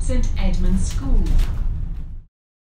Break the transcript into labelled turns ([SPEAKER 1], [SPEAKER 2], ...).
[SPEAKER 1] St Edmund's School.